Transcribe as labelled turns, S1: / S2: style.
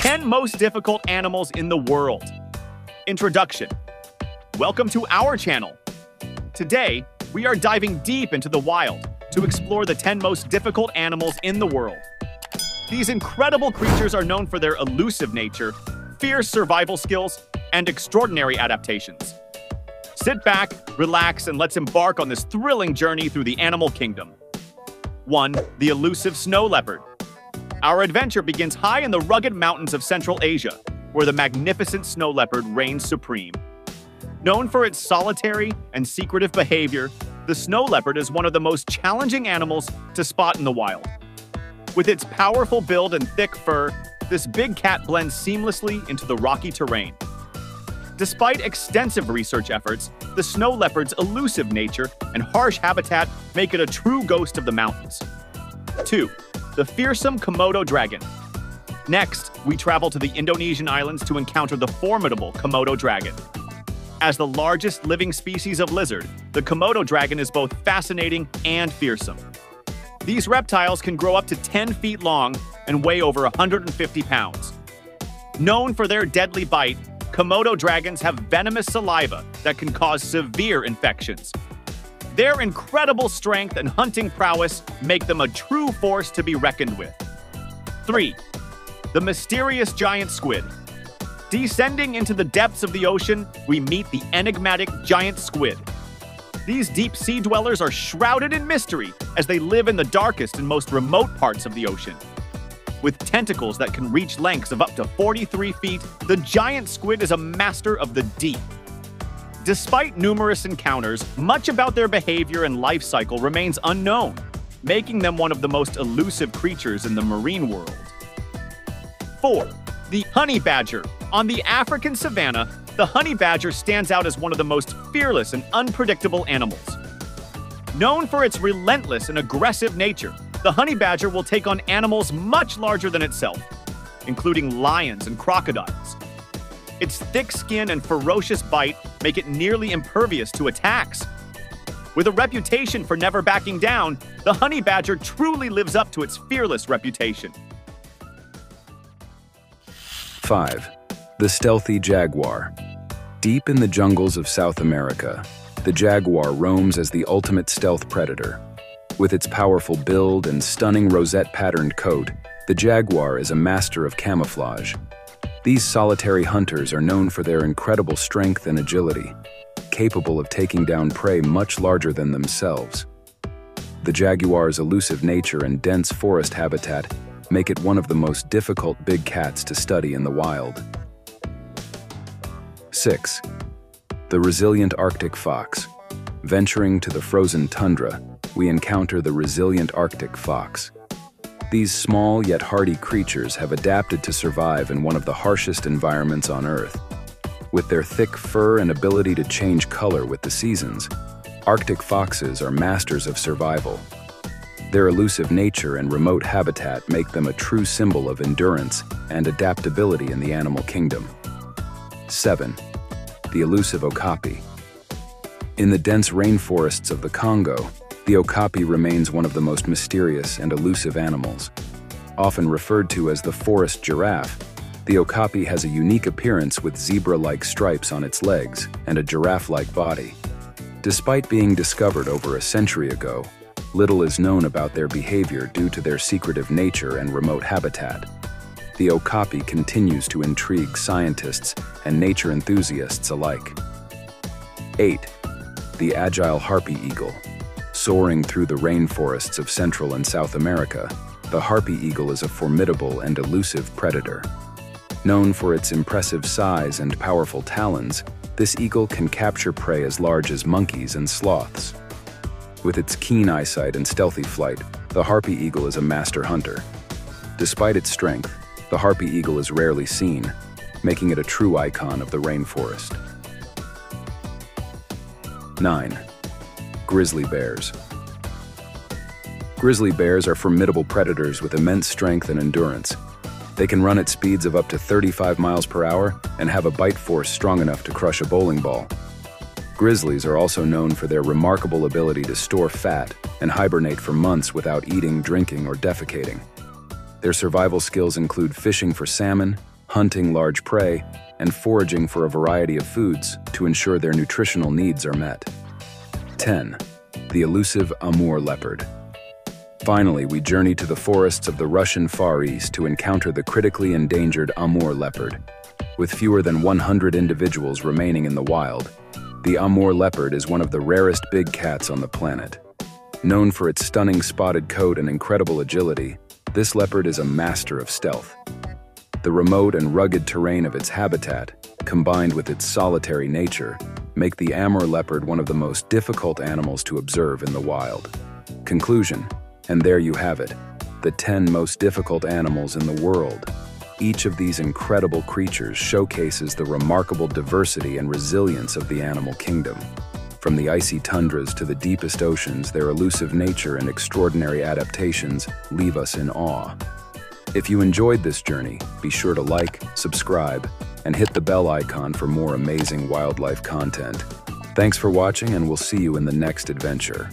S1: 10 most difficult animals in the world. Introduction. Welcome to our channel. Today, we are diving deep into the wild to explore the 10 most difficult animals in the world. These incredible creatures are known for their elusive nature, fierce survival skills, and extraordinary adaptations. Sit back, relax, and let's embark on this thrilling journey through the animal kingdom. 1. The elusive snow leopard. Our adventure begins high in the rugged mountains of Central Asia, where the magnificent snow leopard reigns supreme. Known for its solitary and secretive behavior, the snow leopard is one of the most challenging animals to spot in the wild. With its powerful build and thick fur, this big cat blends seamlessly into the rocky terrain. Despite extensive research efforts, the snow leopard's elusive nature and harsh habitat make it a true ghost of the mountains. 2. The fearsome Komodo dragon. Next, we travel to the Indonesian islands to encounter the formidable Komodo dragon. As the largest living species of lizard, the Komodo dragon is both fascinating and fearsome. These reptiles can grow up to 10 feet long and weigh over 150 pounds. Known for their deadly bite, Komodo dragons have venomous saliva that can cause severe infections. Their incredible strength and hunting prowess make them a true force to be reckoned with. 3. The mysterious giant squid. Descending into the depths of the ocean, we meet the enigmatic giant squid. These deep sea dwellers are shrouded in mystery as they live in the darkest and most remote parts of the ocean. With tentacles that can reach lengths of up to 43 feet, the giant squid is a master of the deep. Despite numerous encounters, much about their behavior and life cycle remains unknown, making them one of the most elusive creatures in the marine world. 4. The honey badger. On the African savanna, the honey badger stands out as one of the most fearless and unpredictable animals. Known for its relentless and aggressive nature, the honey badger will take on animals much larger than itself, including lions and crocodiles. Its thick skin and ferocious bite make it nearly impervious to attacks. With a reputation for never backing down, the honey badger truly lives up to its fearless reputation.
S2: 5. The stealthy jaguar. Deep in the jungles of South America, the jaguar roams as the ultimate stealth predator. With its powerful build and stunning rosette-patterned coat, the jaguar is a master of camouflage. These solitary hunters are known for their incredible strength and agility, capable of taking down prey much larger than themselves. The jaguar's elusive nature and dense forest habitat make it one of the most difficult big cats to study in the wild. 6. The resilient Arctic fox. Venturing to the frozen tundra, we encounter the resilient Arctic fox. These small yet hardy creatures have adapted to survive in one of the harshest environments on Earth. With their thick fur and ability to change color with the seasons, Arctic foxes are masters of survival. Their elusive nature and remote habitat make them a true symbol of endurance and adaptability in the animal kingdom. 7. The elusive okapi. In the dense rainforests of the Congo, the okapi remains one of the most mysterious and elusive animals. Often referred to as the forest giraffe, the okapi has a unique appearance with zebra-like stripes on its legs and a giraffe-like body. Despite being discovered over a century ago, little is known about their behavior due to their secretive nature and remote habitat the okapi continues to intrigue scientists and nature enthusiasts alike. 8. The agile harpy eagle. Soaring through the rainforests of Central and South America, the harpy eagle is a formidable and elusive predator. Known for its impressive size and powerful talons, this eagle can capture prey as large as monkeys and sloths. With its keen eyesight and stealthy flight, the harpy eagle is a master hunter. Despite its strength, the harpy eagle is rarely seen, making it a true icon of the rainforest. 9. Grizzly bears. Grizzly bears are formidable predators with immense strength and endurance. They can run at speeds of up to 35 miles per hour and have a bite force strong enough to crush a bowling ball. Grizzlies are also known for their remarkable ability to store fat and hibernate for months without eating, drinking, or defecating. Their survival skills include fishing for salmon, hunting large prey, and foraging for a variety of foods to ensure their nutritional needs are met. 10. The elusive Amur leopard. Finally, we journey to the forests of the Russian Far East to encounter the critically endangered Amur leopard. With fewer than 100 individuals remaining in the wild, the Amur leopard is one of the rarest big cats on the planet. Known for its stunning spotted coat and incredible agility, this leopard is a master of stealth. The remote and rugged terrain of its habitat, combined with its solitary nature, make the Amur leopard one of the most difficult animals to observe in the wild. Conclusion, and there you have it, the 10 most difficult animals in the world. Each of these incredible creatures showcases the remarkable diversity and resilience of the animal kingdom. From the icy tundras to the deepest oceans, their elusive nature and extraordinary adaptations leave us in awe. If you enjoyed this journey, be sure to like, subscribe, and hit the bell icon for more amazing wildlife content. Thanks for watching and we'll see you in the next adventure.